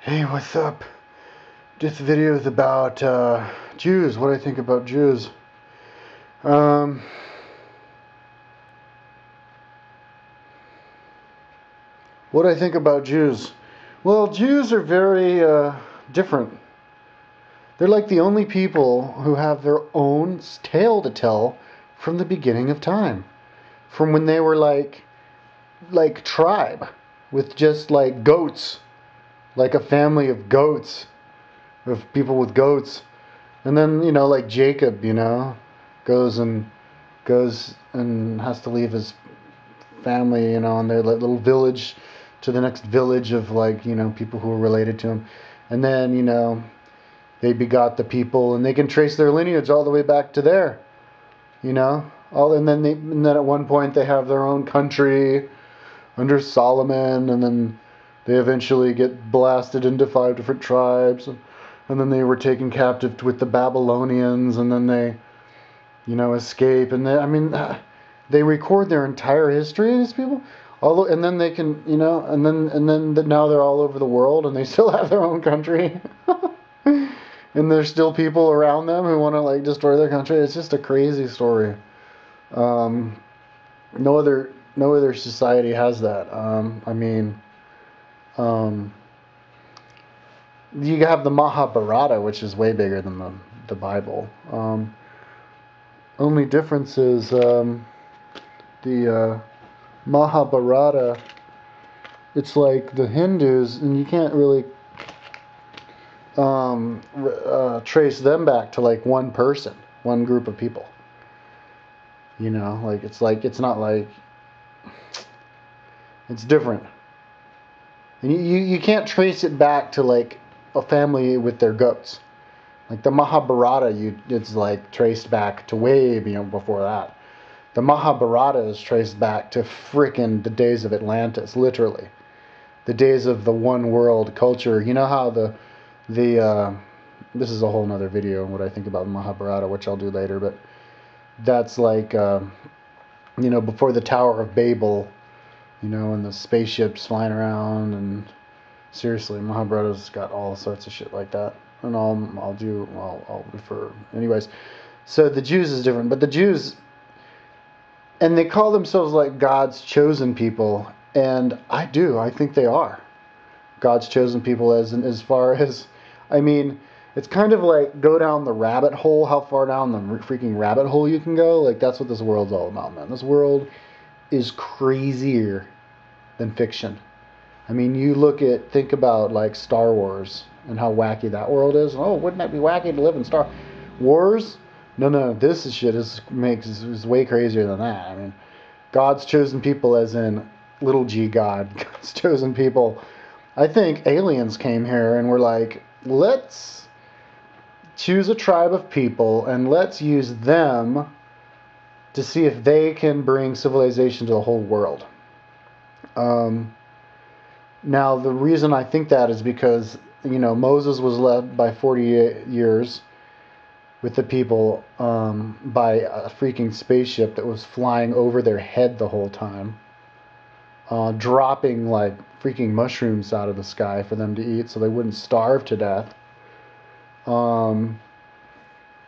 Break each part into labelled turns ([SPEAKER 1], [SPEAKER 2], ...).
[SPEAKER 1] Hey, what's up? This video is about uh, Jews. What I think about Jews. Um, what I think about Jews. Well, Jews are very uh, different. They're like the only people who have their own tale to tell from the beginning of time, from when they were like, like tribe, with just like goats like a family of goats, of people with goats. And then, you know, like Jacob, you know, goes and goes and has to leave his family, you know, in their little village to the next village of like, you know, people who are related to him. And then, you know, they begot the people and they can trace their lineage all the way back to there. You know? All and then they and then at one point they have their own country under Solomon and then they eventually get blasted into five different tribes, and, then they were taken captive with the Babylonians, and then they, you know, escape. And they, I mean, they record their entire history. These people, although, and then they can, you know, and then and then now they're all over the world, and they still have their own country. and there's still people around them who want to like destroy their country. It's just a crazy story. Um, no other no other society has that. Um, I mean, um, you have the Mahabharata, which is way bigger than the, the Bible. Um, only difference is um, the uh, Mahabharata, it's like the Hindus, and you can't really um, uh, trace them back to like one person, one group of people. You know, like it's like, it's not like, it's different. And you, you, can't trace it back to like a family with their goats. Like the Mahabharata, you it's like traced back to way know, before that. The Mahabharata is traced back to frickin' the days of Atlantis, literally. The days of the one world culture. You know how the the uh, this is a whole nother video on what I think about the Mahabharata, which I'll do later, but that's like uh, you know before the Tower of Babel you know, and the spaceships flying around and seriously, Mahabharata's got all sorts of shit like that. And I'll I'll do I'll I'll refer anyways. So the Jews is different, but the Jews and they call themselves like God's chosen people, and I do. I think they are God's chosen people as as far as I mean, it's kind of like go down the rabbit hole, how far down the freaking rabbit hole you can go. Like that's what this world's all about, man. This world is crazier than fiction. I mean, you look at, think about like Star Wars and how wacky that world is. Oh, wouldn't that be wacky to live in Star Wars? No, no, this is shit is makes is way crazier than that. I mean, God's chosen people, as in little g God, God's chosen people. I think aliens came here and were like, let's choose a tribe of people and let's use them to see if they can bring civilization to the whole world. Um, now, the reason I think that is because, you know, Moses was led by 40 years with the people um, by a freaking spaceship that was flying over their head the whole time, uh, dropping like freaking mushrooms out of the sky for them to eat so they wouldn't starve to death um,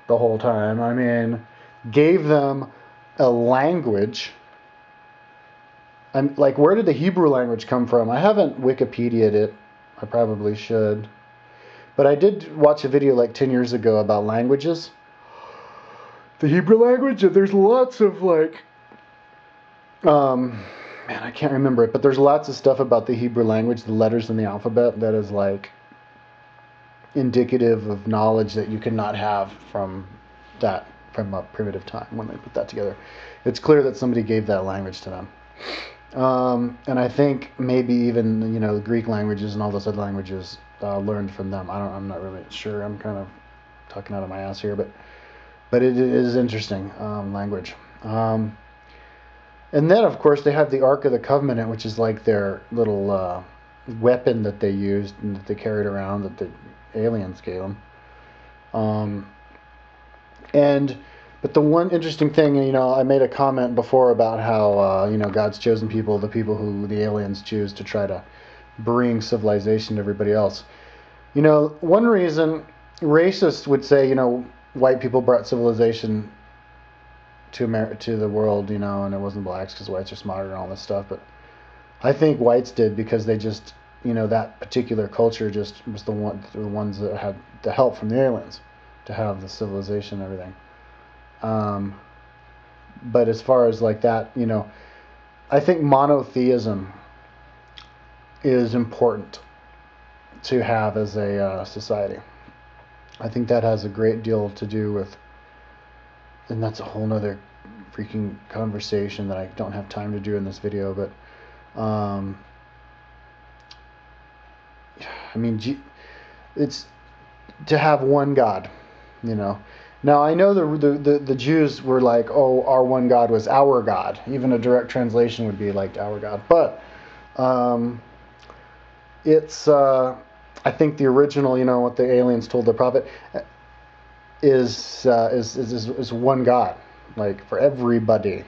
[SPEAKER 1] the whole time. I mean, gave them a language. I'm like, where did the Hebrew language come from? I haven't Wikipedia'd it. I probably should. But I did watch a video like 10 years ago about languages. The Hebrew language, there's lots of like, um, man, I can't remember it, but there's lots of stuff about the Hebrew language, the letters in the alphabet, that is like indicative of knowledge that you cannot have from that from a primitive time when they put that together. It's clear that somebody gave that language to them. Um, and I think maybe even you know the Greek languages and all those other languages uh, learned from them. I don't. I'm not really sure. I'm kind of talking out of my ass here, but but it, is interesting um, language. Um, and then of course they have the Ark of the Covenant, which is like their little uh, weapon that they used and that they carried around that the aliens gave them. And but the one interesting thing, you know, I made a comment before about how uh, you know God's chosen people, the people who the aliens choose to try to bring civilization to everybody else. You know, one reason racists would say, you know, white people brought civilization to Amer- to the world, you know, and it wasn't blacks because whites are smarter and all this stuff. But I think whites did because they just, you know, that particular culture just was the one, the ones that had the help from the aliens to have the civilization and everything. Um, but as far as like that, you know, I think monotheism is important to have as a uh, society. I think that has a great deal to do with, and that's a whole nother freaking conversation that I don't have time to do in this video, but, um, I mean, it's to have one God, you know. Now I know the, the, the, the, Jews were like, oh, our one God was our God. Even a direct translation would be like our God. But um, it's, uh, I think the original, you know, what the aliens told the prophet is, uh, is, is, is, is one God, like for everybody.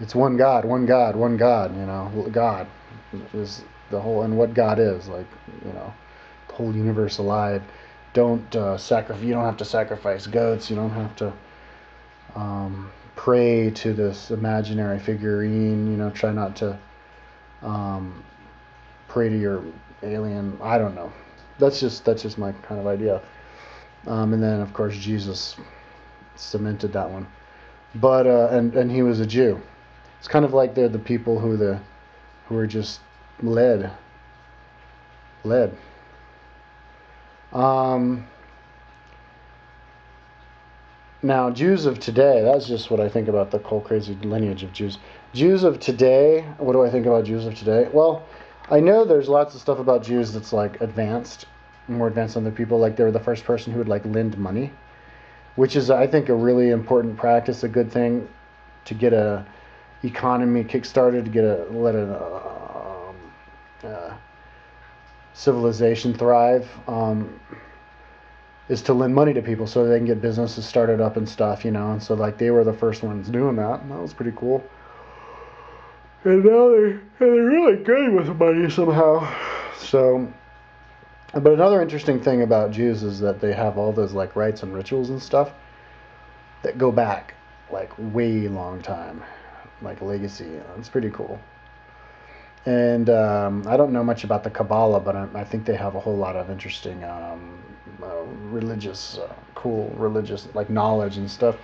[SPEAKER 1] It's one God, one God, one God, you know, God is the whole, and what God is, like, you know, the whole universe alive don't uh, sacrifice. You don't have to sacrifice goats. You don't have to um, pray to this imaginary figurine. You know, try not to um, pray to your alien. I don't know. That's just that's just my kind of idea. Um, and then of course Jesus cemented that one. But uh, and and he was a Jew. It's kind of like they're the people who the who are just led led um, now, Jews of today, that's just what I think about the whole crazy lineage of Jews. Jews of today, what do I think about Jews of today? Well, I know there's lots of stuff about Jews that's like advanced, more advanced than other people. Like they were the first person who would like lend money, which is, I think, a really important practice, a good thing to get a economy kickstarted, to get a let a um, uh, civilization thrive um, is to lend money to people so they can get businesses started up and stuff, you know. And so like they were the first ones doing that, and that was pretty cool. And now they they're really good with money somehow. So, but another interesting thing about Jews is that they have all those like rites and rituals and stuff that go back like way long time, like a legacy. It's pretty cool. And um, I don't know much about the Kabbalah, but I, I think they have a whole lot of interesting um, uh, religious, uh, cool religious like knowledge and stuff.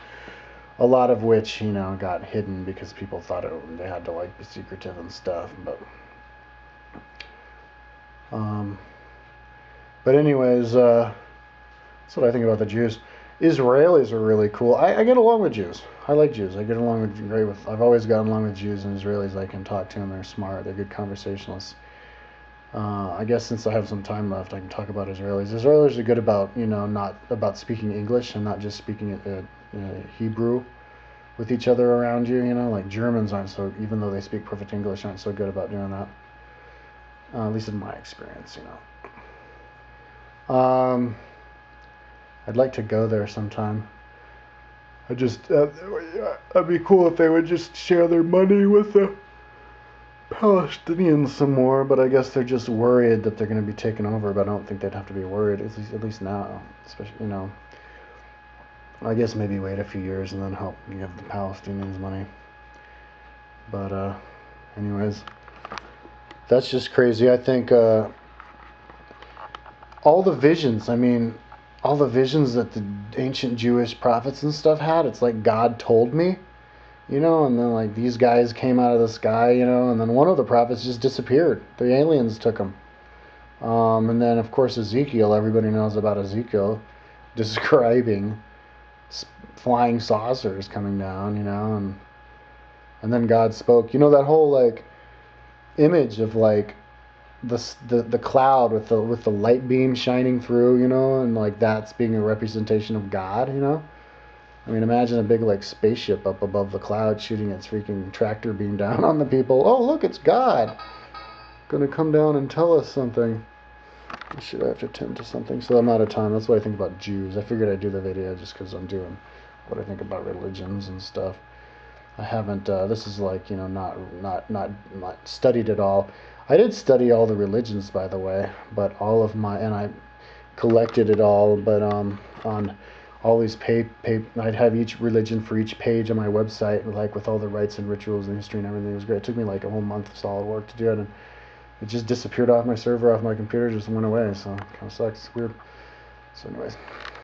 [SPEAKER 1] A lot of which you know got hidden because people thought it, they had to like be secretive and stuff. But um, but anyways, uh, that's what I think about the Jews. Israelis are really cool. I, I, get along with Jews. I like Jews. I get along with great with. I've always gotten along with Jews and Israelis. I can talk to them. They're smart. They're good conversationalists. Uh, I guess since I have some time left, I can talk about Israelis. Israelis are good about you know not about speaking English and not just speaking uh, uh, Hebrew with each other around you. You know, like Germans aren't so even though they speak perfect English, aren't so good about doing that. Uh, at least in my experience, you know. Um, I'd like to go there sometime. I just, uh, that'd be cool if they would just share their money with the Palestinians some more, but I guess they're just worried that they're going to be taken over, but I don't think they'd have to be worried, at least, at least now, especially, you know. I guess maybe wait a few years and then help give the Palestinians money. But, uh, anyways, that's just crazy. I think, uh, all the visions, I mean, all the visions that the ancient Jewish prophets and stuff had. It's like God told me, you know, and then like these guys came out of the sky, you know, and then one of the prophets just disappeared. The aliens took him. Um, and then of course Ezekiel, everybody knows about Ezekiel, describing flying saucers coming down, you know, and and then God spoke. You know that whole like image of like the, the the cloud with the with the light beam shining through, you know, and like that's being a representation of God, you know. I mean, imagine a big like spaceship up above the cloud shooting its freaking tractor beam down on the people. Oh, look, it's God. Gonna come down and tell us something. Should I have to tend to something? So I'm out of time. That's what I think about Jews. I figured I'd do the video just because I'm doing what I think about religions and stuff. I haven't. Uh, this is like you know not not not not studied at all. I did study all the religions, by the way, but all of my and I collected it all, but um, on all these pay, I'd have each religion for each page on my website, like with all the rites and rituals and history and everything. It was great. It took me like a whole month of solid work to do it, and it just disappeared off my server, off my computer, just went away. So kind of sucks. It's weird. So, anyways,